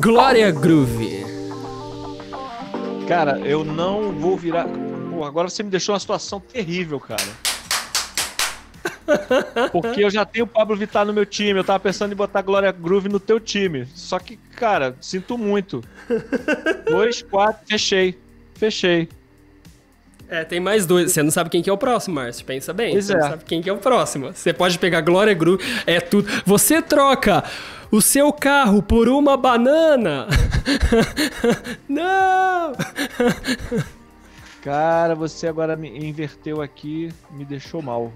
Glória Groove. Cara, eu não vou virar. Pô, agora você me deixou uma situação terrível, cara. Porque eu já tenho o Pablo Vittar no meu time. Eu tava pensando em botar Glória Groove no teu time. Só que, cara, sinto muito. Dois, quatro, fechei. Fechei. É, tem mais dois. Você não sabe quem que é o próximo, Márcio. Pensa bem. Pois Você é. não sabe quem que é o próximo. Você pode pegar Glória Groove. É tudo. Você troca o seu carro por uma banana. não! Cara, você agora me inverteu aqui, me deixou mal.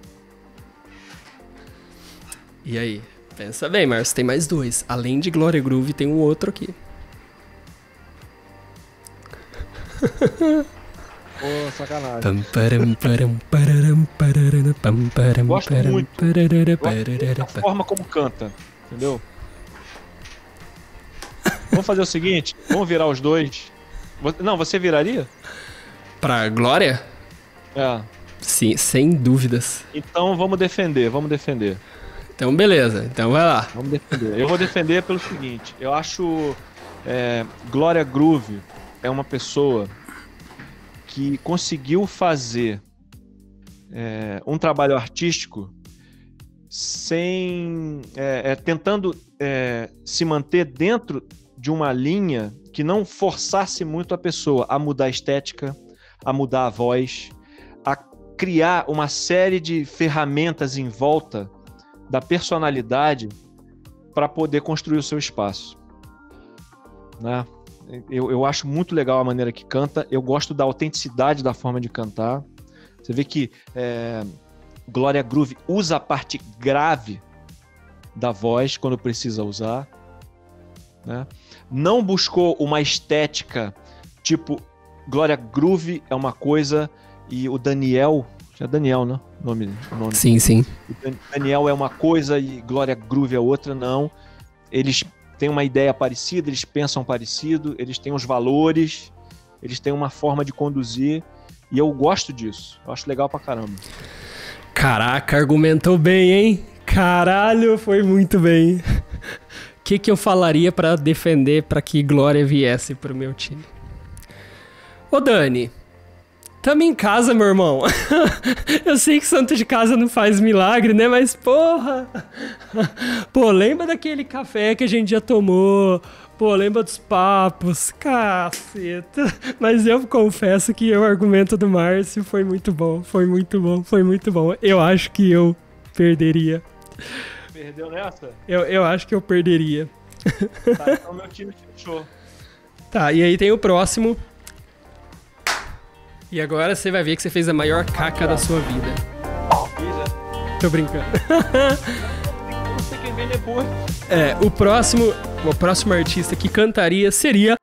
E aí? Pensa bem, Márcio. Tem mais dois. Além de Glória Groove, tem um outro aqui. Pô, sacanagem. Gosto muito. Gosto muito da pam. forma como canta, entendeu? Vamos fazer o seguinte, vamos virar os dois. Não, você viraria? Pra Glória? É. Sim, sem dúvidas. Então vamos defender, vamos defender. Então, beleza. Então vai lá. Vamos defender. Eu vou defender pelo seguinte: eu acho é, Glória Groove é uma pessoa que conseguiu fazer é, um trabalho artístico sem é, é, tentando é, se manter dentro de uma linha que não forçasse muito a pessoa a mudar a estética, a mudar a voz, a criar uma série de ferramentas em volta da personalidade para poder construir o seu espaço. Né? Eu, eu acho muito legal a maneira que canta, eu gosto da autenticidade da forma de cantar. Você vê que é, Glória Groove usa a parte grave da voz quando precisa usar. Né? Não buscou uma estética tipo Glória Groove é uma coisa e o Daniel, é Daniel, né? O nome, o nome Sim, sim. o Dan- Daniel é uma coisa e Glória Groove é outra, não. Eles têm uma ideia parecida, eles pensam parecido, eles têm os valores, eles têm uma forma de conduzir, e eu gosto disso. Eu acho legal pra caramba. Caraca, argumentou bem, hein? Caralho, foi muito bem. Que, que eu falaria pra defender pra que Glória viesse pro meu time? Ô Dani, tamo em casa, meu irmão. eu sei que santo de casa não faz milagre, né? Mas porra. Pô, lembra daquele café que a gente já tomou? Pô, lembra dos papos? Caceta. Mas eu confesso que o argumento do Márcio foi muito bom. Foi muito bom, foi muito bom. Eu acho que eu perderia. Perdeu nessa? Eu, eu acho que eu perderia. Tá, então meu time fechou. Tá, e aí tem o próximo. E agora você vai ver que você fez a maior caca da sua vida. Tô brincando. É, o próximo, o próximo artista que cantaria seria